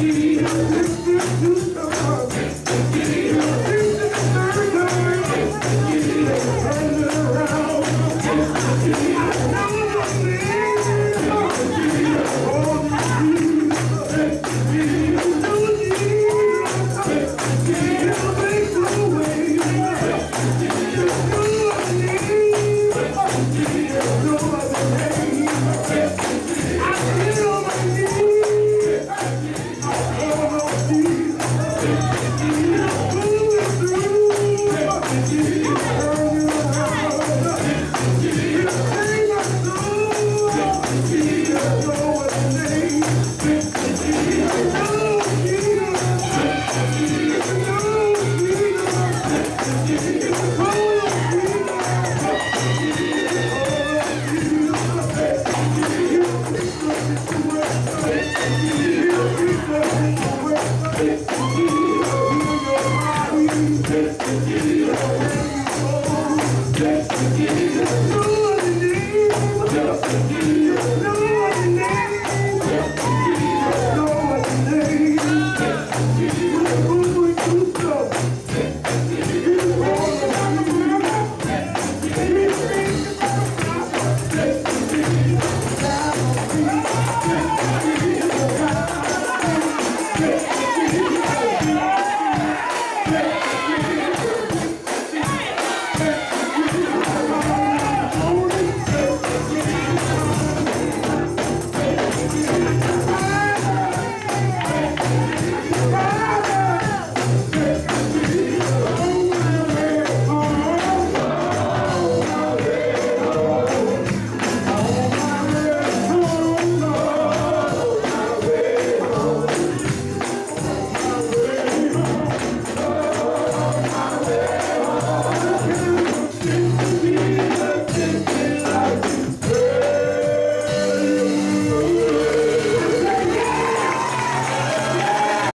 you